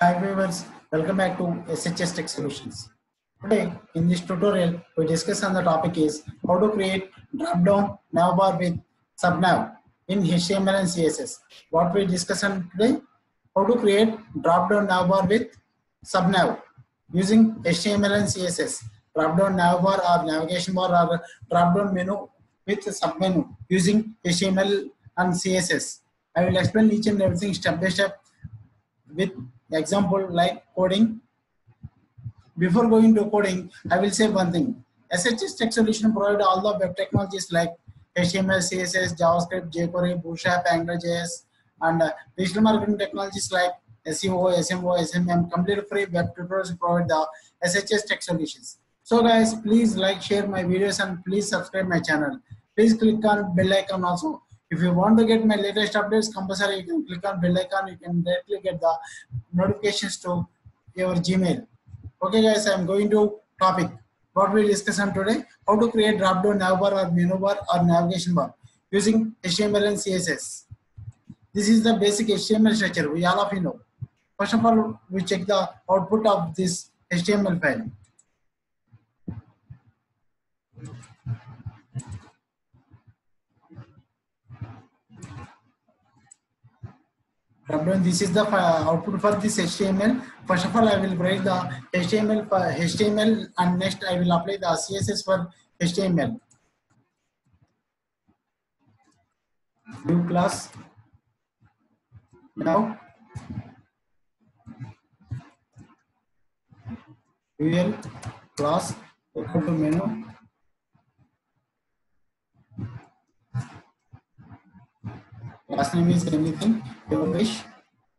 Hi viewers, welcome back to SHS Tech Solutions. Today in this tutorial we discuss on the topic is how to create drop-down navbar with subnav in HTML and CSS. What we discuss on today? How to create drop-down navbar with subnav using HTML and CSS. Drop-down navbar or navigation bar or drop-down menu with submenu using HTML and CSS. I will explain each and everything step by step with example like coding. Before going to coding, I will say one thing. SHS Tech Solution provide all the web technologies like HTML, CSS, JavaScript, jQuery, Bootstrap, AngularJS, and uh, digital marketing technologies like SEO, SMO, SMM, complete free web tutorials provide the SHS Tech Solutions. So guys, please like, share my videos and please subscribe my channel. Please click on bell icon also. If you want to get my latest updates, compulsory you can click on bell icon. You can directly get the notifications to your Gmail. Okay guys, I am going to topic. What we discuss on today, how to create drop-down navbar or menu bar or navigation bar using HTML and CSS. This is the basic HTML structure. We all of you know. First of all, we check the output of this HTML file. Drop-down, this is the uh, output for this HTML. First of all, I will write the HTML for HTML and next I will apply the CSS for HTML. New class. Now, UL class equal to menu. Last name is anything your wish.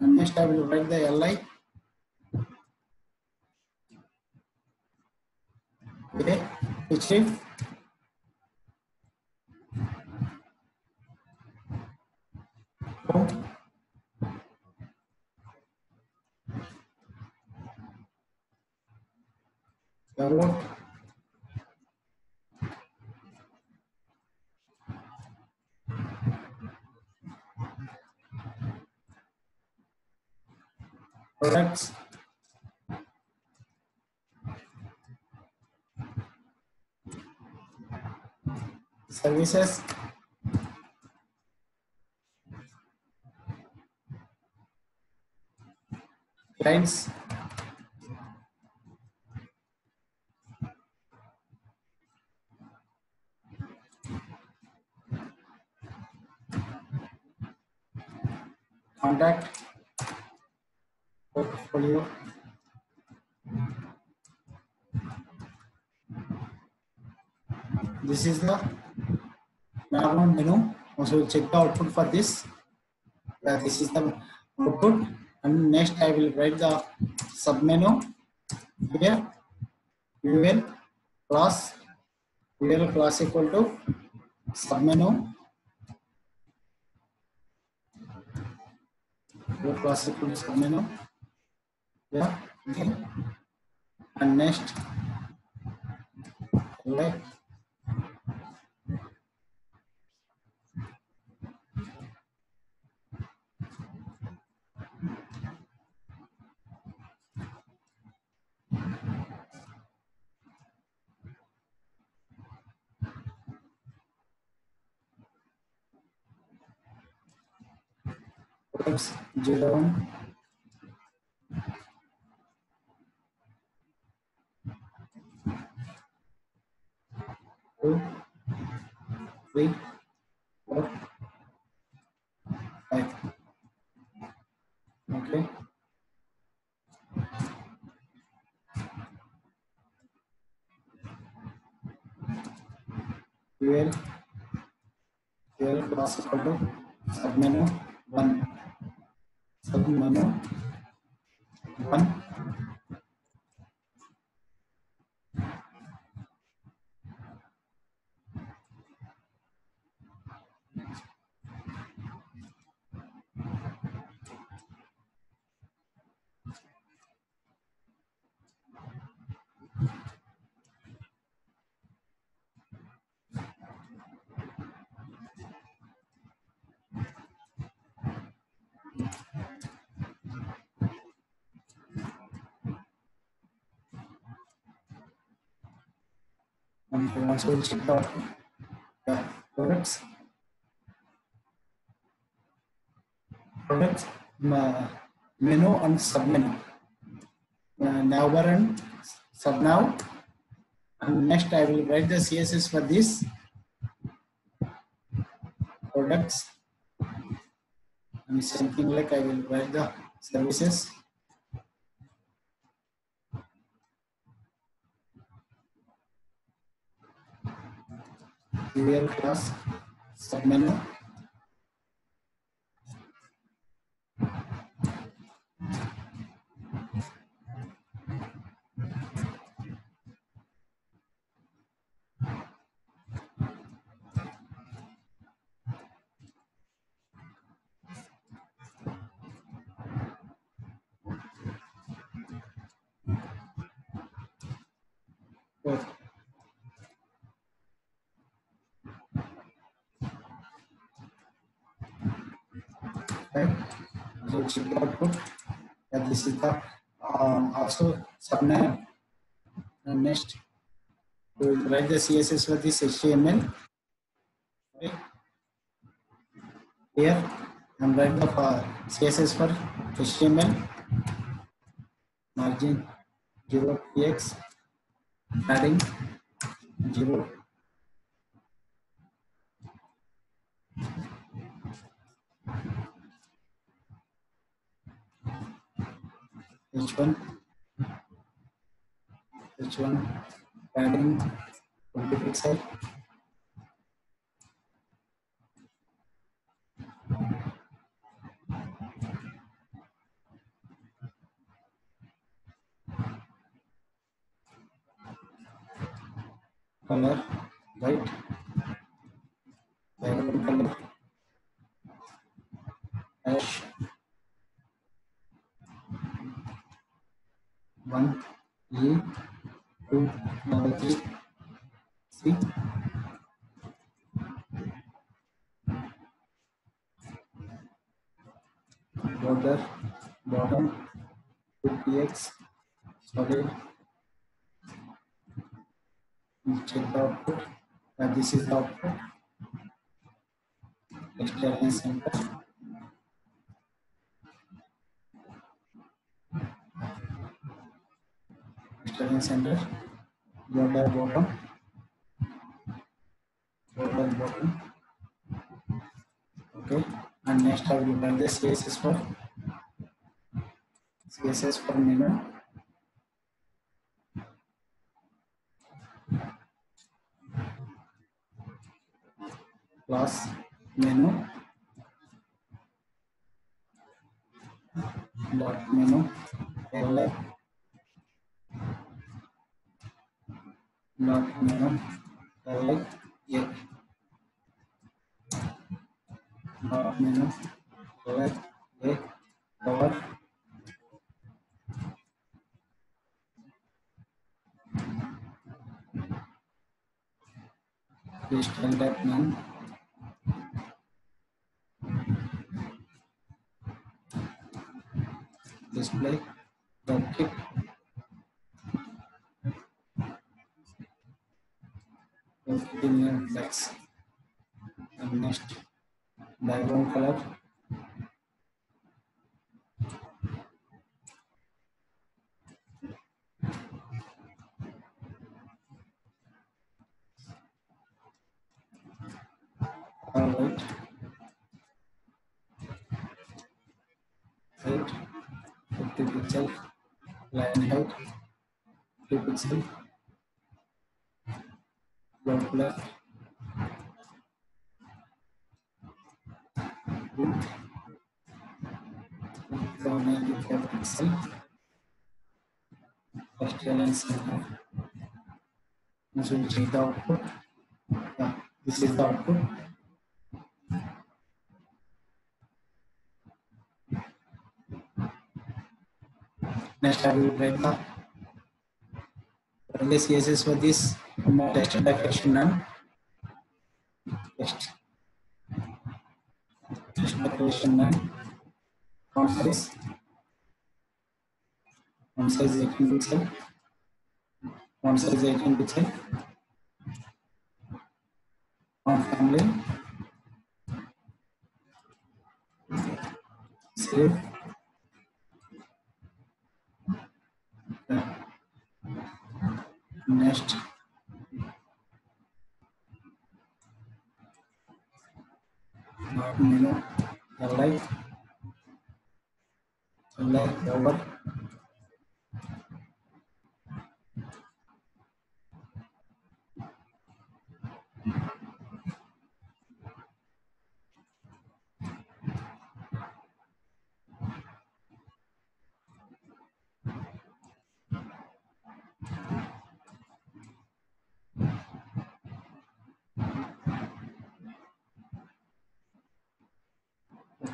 And next I will write the li. Okay. Home. Download. Products services. Clients portfolio this is the background menu. Also we'll check the output for this. Yeah, this is the output. And next i will write the sub menu here We ul class. Ul class equal to submenu. Ul class equal to submenu yeah okay. and next left Oops, zero. Two, three, four, five. Okay. UL, UL class equal to submenu one, submenu one. And once we'll check the the products products menu and submenu uh, navbar and now. and next I will write the CSS for this products and same thing like I will write the services tutorial cross submenu Um, also subnet. And next, we will write the CSS for this HTML. Okay. Here, I'm writing the uh, CSS for HTML. Margin 0 px, padding 0 H1 H1 padding 20 pixel color white solid check the output and this is the output external center external center border bottom border bottom okay and next I will run the CSS for CSS for menu class menu dot menu li dot menu li a dot menu li a cover please tell that none display the kit. Flex and next background color. All right height 50 pixel line height 2 pixel left left width 95 pixel first line center this will change the output yeah, this is the output Next, I will write the the CSS for this test declaration none. Test. Test declaration none. Font size. Font size 18 pixel. Font size 18 pixel. from family save next. Not menu li li over okay background color power yeah power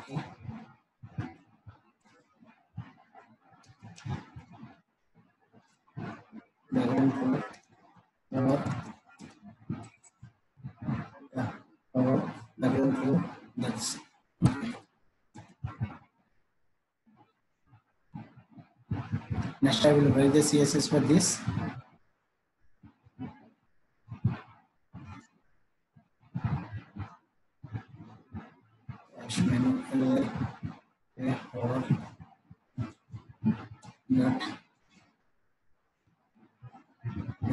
background color that's next i will write the css for this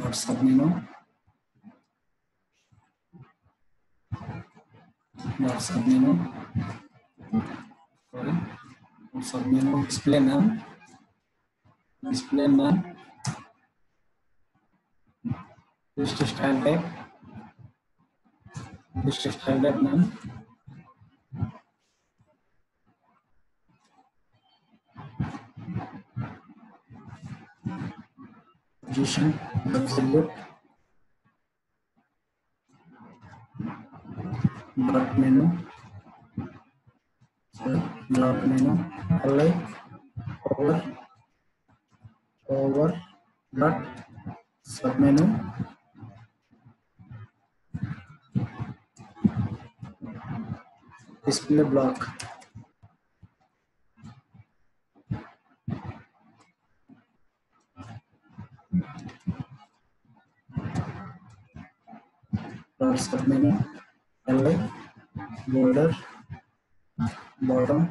Jahresabnehmer, Jahresabnehmer, sorry, Jahresabnehmer, Display Name, Explain Name, Liste Style Web, Liste Style Web man. Position, Luxembourg. Block menu. Block menu. Apply. Over. Over. Dot. Sub menu. Display block. Dot submenu li border bottom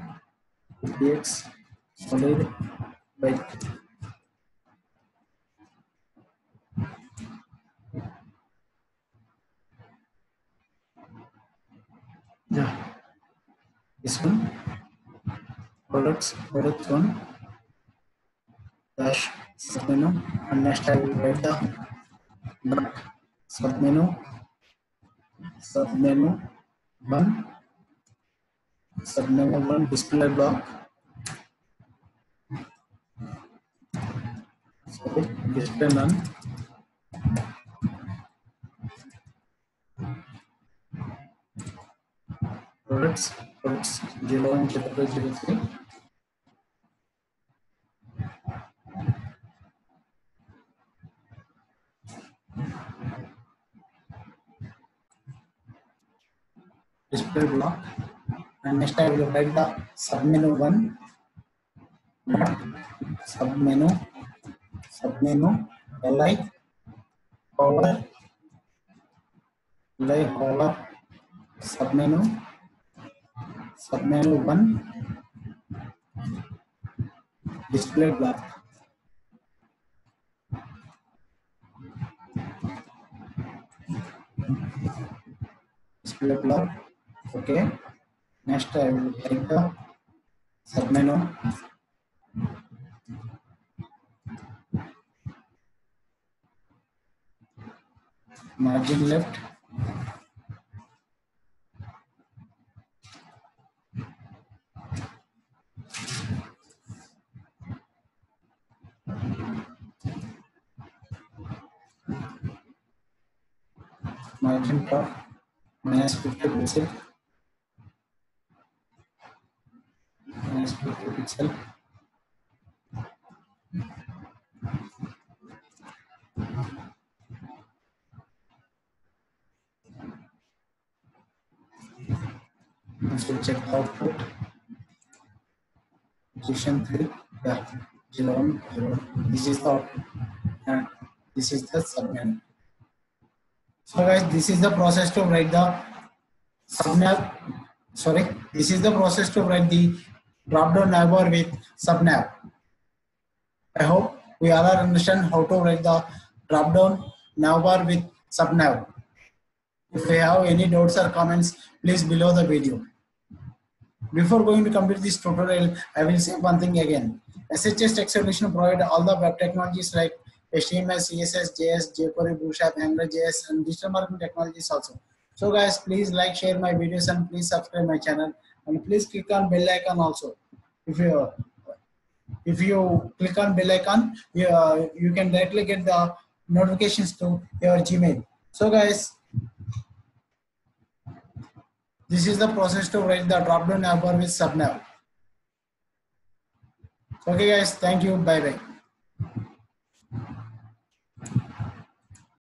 px solid white yeah this one products product one dash submenu and next I will write the dot submenu submenu one submenu one display block sorry display none products products 01 0 0 3 display block and next I will write the submenu one dot submenu submenu li over li over submenu submenu one display block display block okay next i will take the submenu margin left margin top minus 50 pixel minus 50 pixel Let's check output position 3 yeah 0 0 this is the output and this is the submenu So guys, this is the process to write the subnav. Sorry, this is the process to write the drop-down navbar with subnav. I hope we all understand how to write the drop-down navbar with subnav. If you have any doubts or comments, please below the video. Before going to complete this tutorial, I will say one thing again. SHS Tech provide all the web technologies like HTML, CSS, JS, jQuery, Bootstrap, AngularJS, and digital marketing technologies also. So guys, please like, share my videos, and please subscribe my channel, and please click on bell icon also. If you if you click on bell icon, you, uh, you can directly get the notifications to your Gmail. So guys, this is the process to write the drop-down navbar with subnav. Okay guys, thank you. Bye bye.